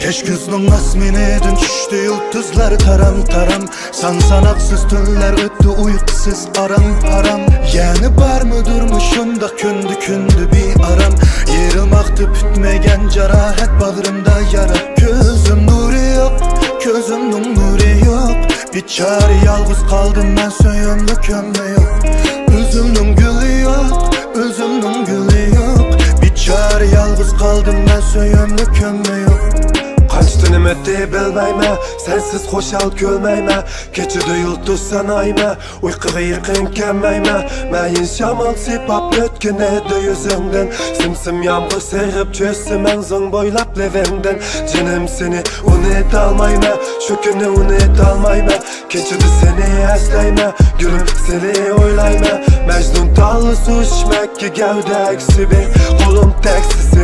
Keş kızның asmenedin düştü yıldızlar taram taram San sanaksız tünler öttü uykusuz aram aram Yani bar mı durmuşunda kündü kündü bir aram Yırılmaktı bütmegen carahat bağrımda yara Közüm nuri yok, közümnün nuri yok Bir çare yalğız kaldım ben söyümlü kömme yok Özümnün gülü yok, özümnün gülü yok Bir çare yalğız kaldım ben söyümlü kömme yok Kaçtı nimetdi bilmeyme. Sensiz hoşal gülmeyme. Keçidi yulduz sanayme Uykuga yıkın kemmeyme Meyin şamal sipap ötkin edi yüzünden. Simsim yağmur serip çözsüm enzin boylap levenden. Cinim seni unut almayme Şu günü unut almayme seni esleyme. Gülüm seni oylayma. Mecnun tallı su içmek ki gevde eksi bir. Kolum teksi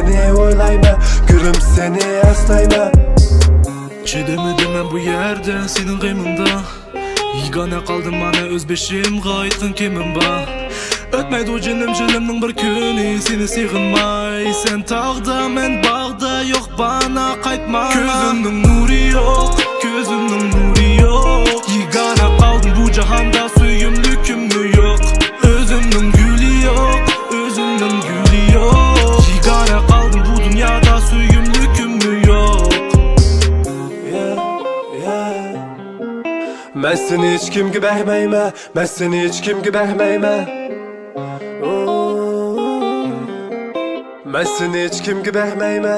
өмірді сенің қимыңда. Иғана қалдым мана өз өзбешем айтқан кемім ба? Өтмейді жөнім жүлімнің бір күні. Сені сыйғынмай сен тағда мен бағда жоқ бана қайтма. Көзімнің Mən səni heç kim gübəhməyimə Mən səni heç kim gübəhməyimə Mən səni heç kim gübəhməyimə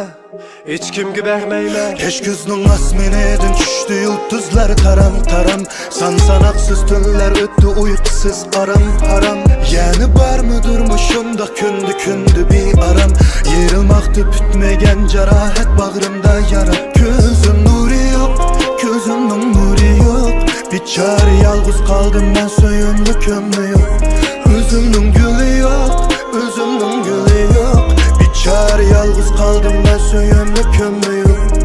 Heç kim gübəhməyimə Keş gözünün asmini edin Düşdü yıldızlar taram taram Sansanaksız tünler öttü uykusuz aram aram. Yani var mı durmuşum da kündü kündü bir aram. Yerilmaktı bütmegen cerahat bağrımda yara. Gün kaldım ben söyümlü kömme yok. Özümnün gülü yok, özümnün gülü yok. Bir çare yalğız kaldım ben söyümlü kömme yok